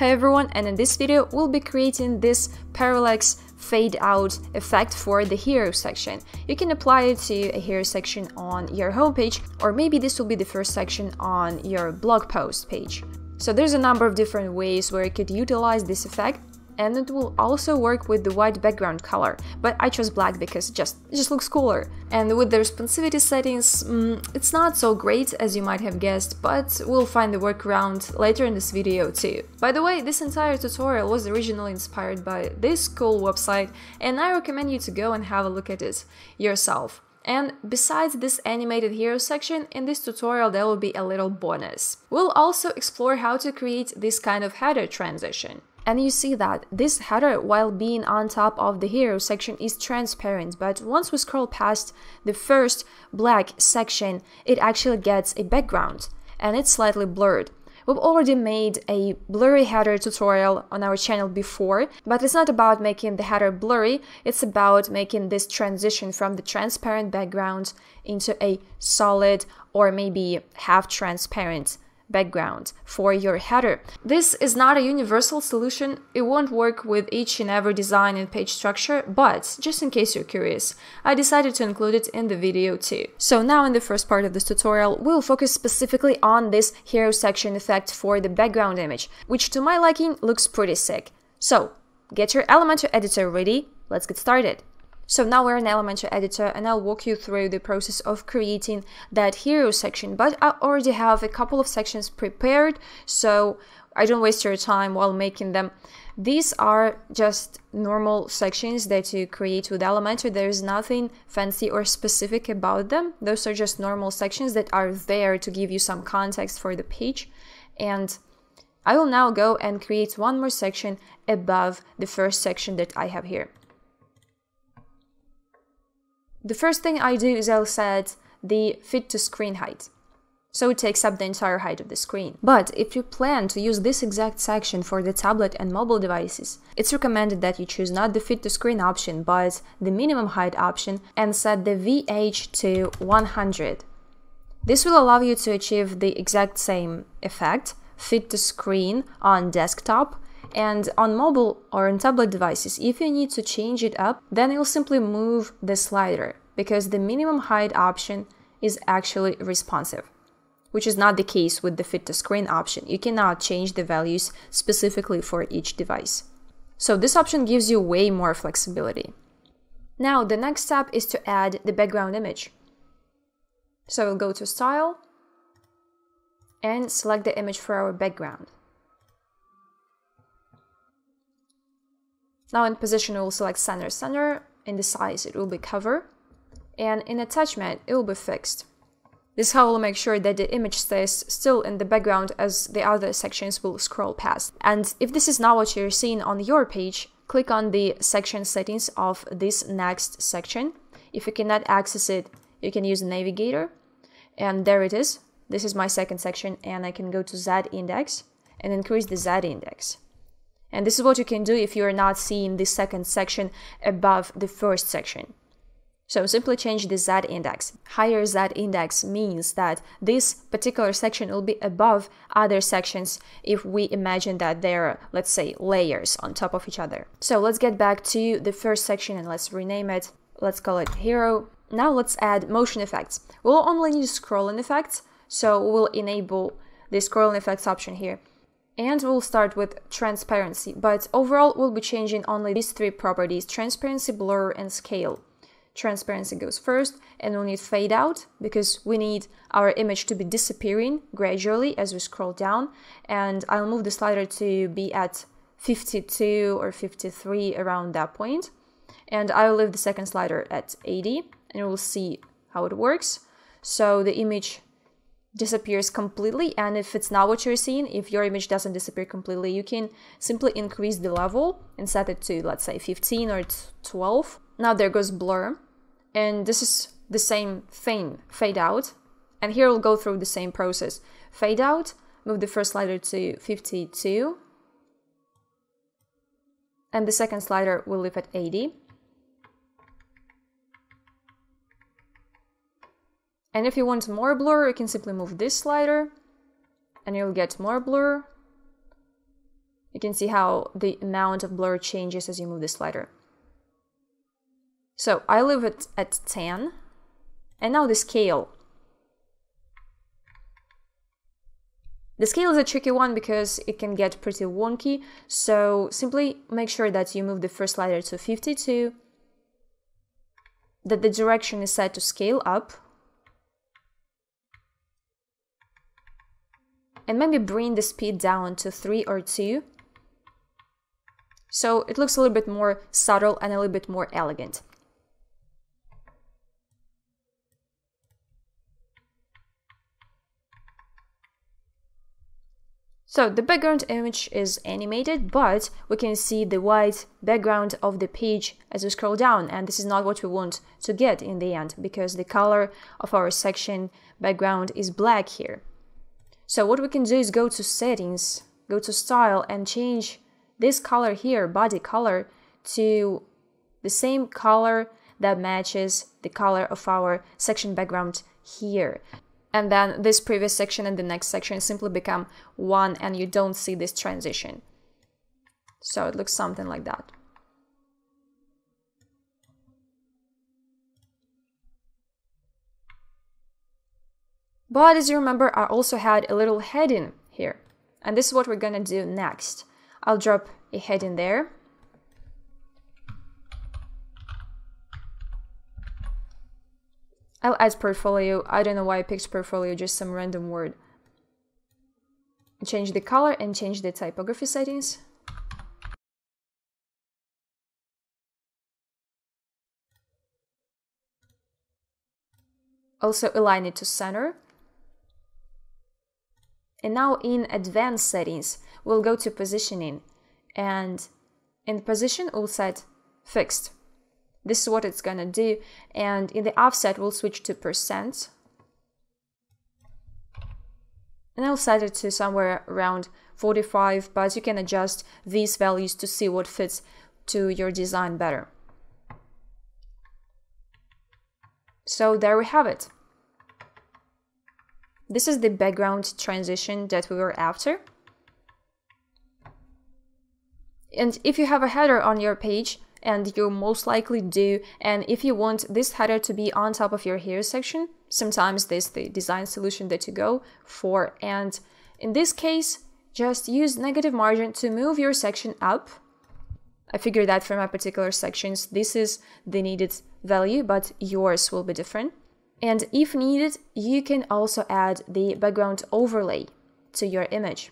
Hey everyone, and in this video we'll be creating this parallax fade out effect for the hero section. You can apply it to a hero section on your homepage, or maybe this will be the first section on your blog post page. So there's a number of different ways where you could utilize this effect, and it will also work with the white background color, but I chose black because it just, it just looks cooler. And with the responsivity settings, mm, it's not so great as you might have guessed, but we'll find the workaround later in this video too. By the way, this entire tutorial was originally inspired by this cool website, and I recommend you to go and have a look at it yourself. And besides this animated hero section, in this tutorial there will be a little bonus. We'll also explore how to create this kind of header transition. And you see that this header, while being on top of the hero section, is transparent, but once we scroll past the first black section, it actually gets a background, and it's slightly blurred. We've already made a blurry header tutorial on our channel before, but it's not about making the header blurry, it's about making this transition from the transparent background into a solid or maybe half transparent background for your header. This is not a universal solution, it won't work with each and every design and page structure, but just in case you're curious, I decided to include it in the video too. So now in the first part of this tutorial, we'll focus specifically on this hero section effect for the background image, which to my liking looks pretty sick. So get your Elementor editor ready, let's get started. So now we're in Elementor editor and I'll walk you through the process of creating that hero section, but I already have a couple of sections prepared, so I don't waste your time while making them. These are just normal sections that you create with Elementor. There's nothing fancy or specific about them. Those are just normal sections that are there to give you some context for the page. And I will now go and create one more section above the first section that I have here. The first thing I do is I'll set the fit to screen height. So it takes up the entire height of the screen. But if you plan to use this exact section for the tablet and mobile devices, it's recommended that you choose not the fit to screen option, but the minimum height option and set the VH to 100. This will allow you to achieve the exact same effect, fit to screen on desktop, and on mobile or on tablet devices, if you need to change it up, then you'll simply move the slider because the minimum height option is actually responsive, which is not the case with the fit to screen option. You cannot change the values specifically for each device. So this option gives you way more flexibility. Now the next step is to add the background image. So we'll go to Style and select the image for our background. Now in position, we'll select center center. In the size, it will be cover. And in attachment, it will be fixed. This how we'll make sure that the image stays still in the background as the other sections will scroll past. And if this is not what you're seeing on your page, click on the section settings of this next section. If you cannot access it, you can use the navigator. And there it is. This is my second section and I can go to Z index and increase the Z index. And this is what you can do if you're not seeing the second section above the first section. So simply change the Z index. Higher Z index means that this particular section will be above other sections if we imagine that there are, let's say, layers on top of each other. So let's get back to the first section and let's rename it. Let's call it hero. Now let's add motion effects. We'll only need scrolling effects, so we'll enable the scrolling effects option here. And we'll start with transparency, but overall we'll be changing only these three properties, transparency, blur, and scale. Transparency goes first, and we'll need fade out because we need our image to be disappearing gradually as we scroll down. And I'll move the slider to be at 52 or 53 around that. And I'll leave the second slider at 80 and we'll see how it works. So the image disappears completely and if it's not what you're seeing if your image doesn't disappear completely you can simply increase the level and set it to let's say 15 or 12 now there goes blur and this is the same thing fade out and here we'll go through the same process fade out move the first slider to 52 and the second slider will leave at 80 And if you want more blur, you can simply move this slider and you'll get more blur. You can see how the amount of blur changes as you move the slider. So I leave it at 10. And now the scale. The scale is a tricky one because it can get pretty wonky, so simply make sure that you move the first slider to 52, that the direction is set to scale up, and maybe bring the speed down to 3 or 2, so it looks a little bit more subtle and a little bit more elegant. So the background image is animated, but we can see the white background of the page as we scroll down, and this is not what we want to get in the end, because the color of our section background is black here. So what we can do is go to settings, go to style, and change this color here, body color, to the same color that matches the color of our section background here and then this previous section and the next section simply become one and you don't see this transition. So it looks something like that. But as you remember, I also had a little heading here. And this is what we're gonna do next. I'll drop a heading there I'll add portfolio. I don't know why I picked portfolio, just some random word. Change the color and change the typography settings. Also align it to center. And now in advanced settings, we'll go to positioning and in position we'll set fixed this is what it's gonna do. And in the offset, we'll switch to percent. And I'll set it to somewhere around 45, but you can adjust these values to see what fits to your design better. So there we have it. This is the background transition that we were after. And if you have a header on your page, and you most likely do. And if you want this header to be on top of your hero section, sometimes this is the design solution that you go for. And in this case, just use negative margin to move your section up. I figured that for my particular sections, this is the needed value, but yours will be different. And if needed, you can also add the background overlay to your image.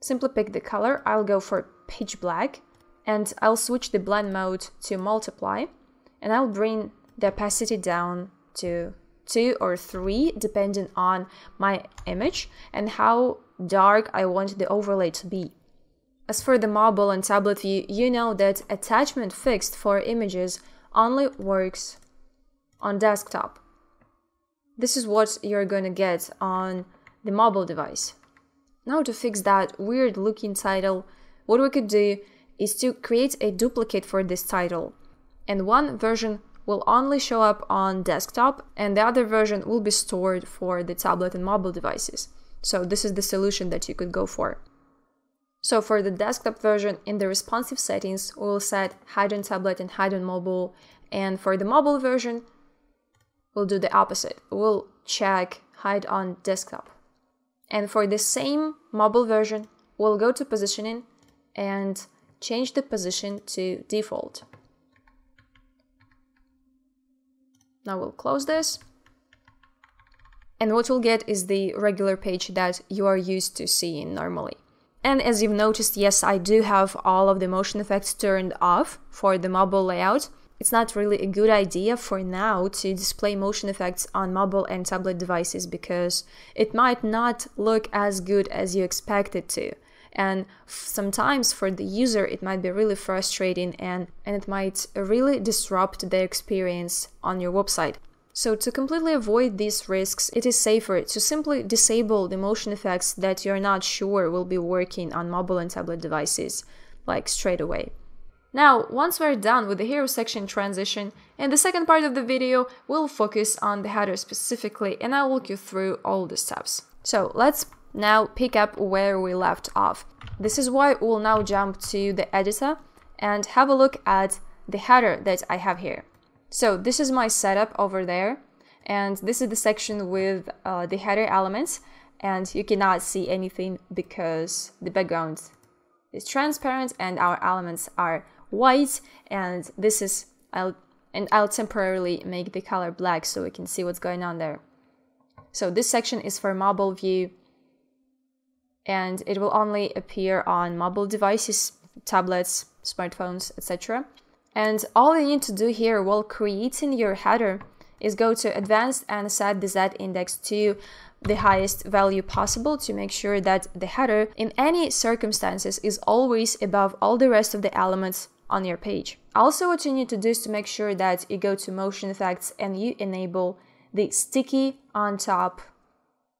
Simply pick the color, I'll go for pitch black and I'll switch the blend mode to multiply and I'll bring the opacity down to 2 or 3 depending on my image and how dark I want the overlay to be. As for the mobile and tablet view, you know that attachment fixed for images only works on desktop. This is what you're to get on the mobile device. Now to fix that weird looking title, what we could do is to create a duplicate for this title. And one version will only show up on desktop and the other version will be stored for the tablet and mobile devices. So this is the solution that you could go for. So for the desktop version, in the responsive settings, we'll set hide on tablet and hide on mobile. And for the mobile version, we'll do the opposite. We'll check hide on desktop. And for the same mobile version, we'll go to positioning and change the position to default. Now we'll close this. And what we'll get is the regular page that you are used to seeing normally. And as you've noticed, yes, I do have all of the motion effects turned off for the mobile layout. It's not really a good idea for now to display motion effects on mobile and tablet devices because it might not look as good as you expect it to and sometimes for the user it might be really frustrating and, and it might really disrupt the experience on your website. So to completely avoid these risks, it is safer to simply disable the motion effects that you're not sure will be working on mobile and tablet devices, like straight away. Now, once we're done with the hero section transition, in the second part of the video, we'll focus on the header specifically and I'll walk you through all the steps. So let's now pick up where we left off. This is why we'll now jump to the editor and have a look at the header that I have here. So this is my setup over there and this is the section with uh, the header elements and you cannot see anything because the background is transparent and our elements are white and this is I'll and I'll temporarily make the color black so we can see what's going on there. So this section is for mobile view and it will only appear on mobile devices, tablets, smartphones, etc. And all you need to do here while creating your header is go to advanced and set the Z index to the highest value possible to make sure that the header in any circumstances is always above all the rest of the elements on your page. Also what you need to do is to make sure that you go to motion effects and you enable the sticky on top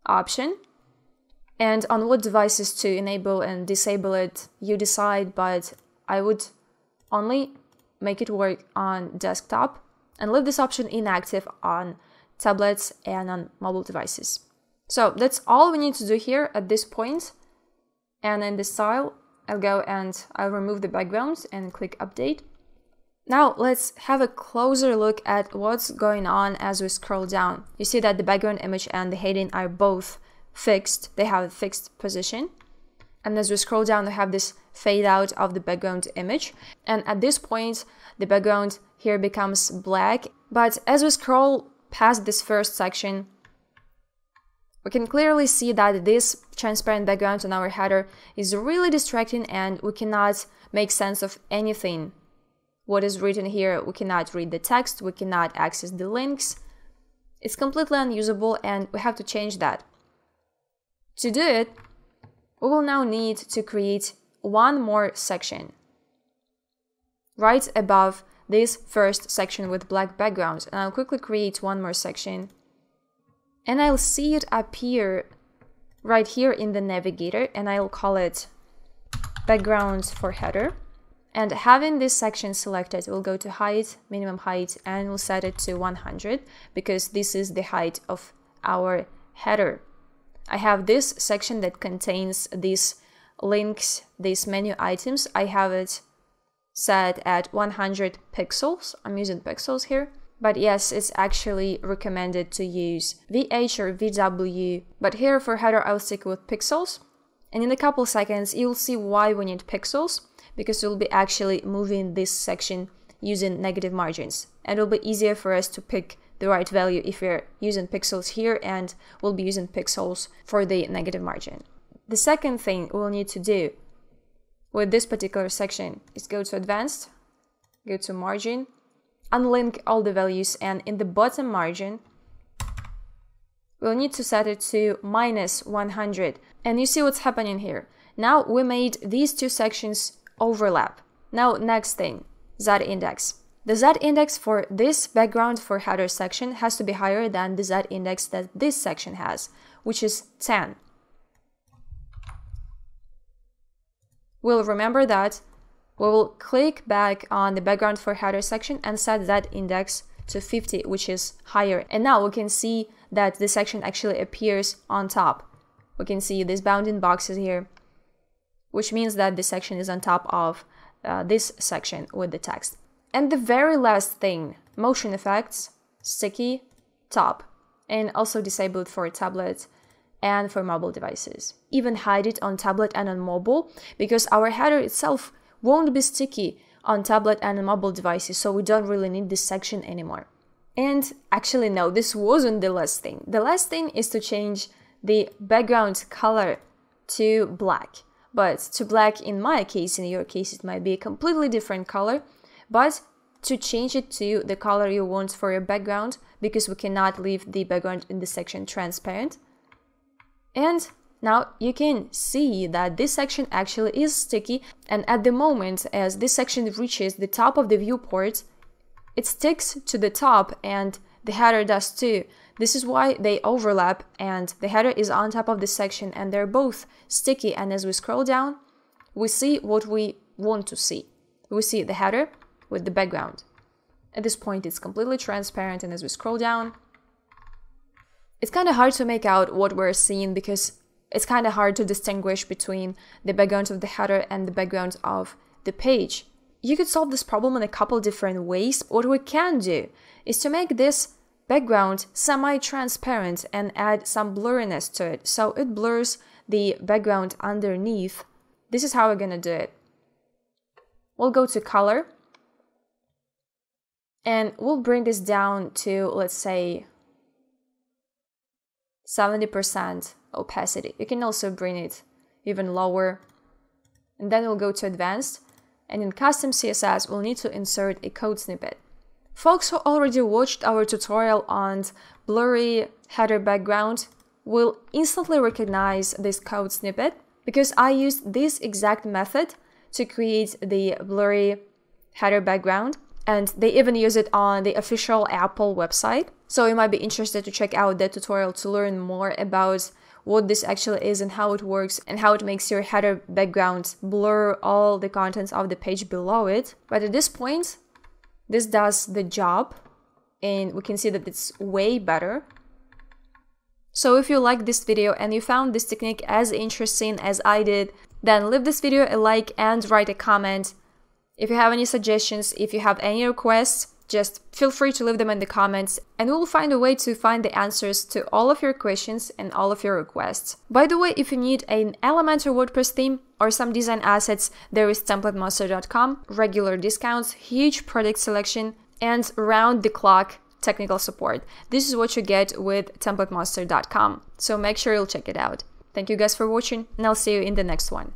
option and on what devices to enable and disable it you decide but I would only make it work on desktop and leave this option inactive on tablets and on mobile devices. So that's all we need to do here at this point. And in the style, I'll go and I'll remove the backgrounds and click update. Now let's have a closer look at what's going on as we scroll down. You see that the background image and the heading are both fixed. They have a fixed position. And as we scroll down, they have this fade out of the background image. And at this point, the background here becomes black. But as we scroll past this first section, we can clearly see that this transparent background on our header is really distracting and we cannot make sense of anything. What is written here, we cannot read the text, we cannot access the links. It's completely unusable and we have to change that. To do it, we will now need to create one more section. Right above this first section with black background and I'll quickly create one more section. And I'll see it appear right here in the navigator and I'll call it background for header. And having this section selected we'll go to height minimum height and we'll set it to 100 because this is the height of our header I have this section that contains these links these menu items I have it set at 100 pixels I'm using pixels here but yes, it's actually recommended to use VH or VW, but here for header I'll stick with pixels. And in a couple seconds, you'll see why we need pixels, because we'll be actually moving this section using negative margins. And it'll be easier for us to pick the right value if we're using pixels here and we'll be using pixels for the negative margin. The second thing we'll need to do with this particular section is go to advanced, go to margin, unlink all the values and in the bottom margin we'll need to set it to minus 100 and you see what's happening here. Now we made these two sections overlap. Now next thing z index the z index for this background for header section has to be higher than the z index that this section has which is 10 we'll remember that we will click back on the background for header section and set that index to 50, which is higher. And now we can see that the section actually appears on top. We can see these bounding boxes here, which means that the section is on top of uh, this section with the text. And the very last thing, motion effects, sticky, top, and also disabled for tablet and for mobile devices. Even hide it on tablet and on mobile because our header itself won't be sticky on tablet and mobile devices, so we don't really need this section anymore. And actually, no, this wasn't the last thing. The last thing is to change the background color to black. But to black in my case, in your case, it might be a completely different color. But to change it to the color you want for your background, because we cannot leave the background in the section transparent. And now you can see that this section actually is sticky and at the moment as this section reaches the top of the viewport, it sticks to the top and the header does too. This is why they overlap and the header is on top of this section and they're both sticky and as we scroll down, we see what we want to see. We see the header with the background. At this point it's completely transparent and as we scroll down, it's kind of hard to make out what we're seeing because it's kind of hard to distinguish between the background of the header and the background of the page. You could solve this problem in a couple different ways. What we can do is to make this background semi-transparent and add some blurriness to it so it blurs the background underneath. This is how we're gonna do it. We'll go to color and we'll bring this down to let's say 70% opacity. You can also bring it even lower. And then we'll go to advanced. And in custom CSS, we'll need to insert a code snippet. Folks who already watched our tutorial on blurry header background will instantly recognize this code snippet because I used this exact method to create the blurry header background and they even use it on the official Apple website. So you might be interested to check out that tutorial to learn more about what this actually is and how it works and how it makes your header background blur all the contents of the page below it. But at this point, this does the job and we can see that it's way better. So if you liked this video and you found this technique as interesting as I did, then leave this video a like and write a comment. If you have any suggestions, if you have any requests, just feel free to leave them in the comments and we'll find a way to find the answers to all of your questions and all of your requests. By the way, if you need an Elementor WordPress theme or some design assets, there is TemplateMonster.com, regular discounts, huge product selection, and round the clock technical support. This is what you get with TemplateMonster.com, so make sure you'll check it out. Thank you guys for watching, and I'll see you in the next one.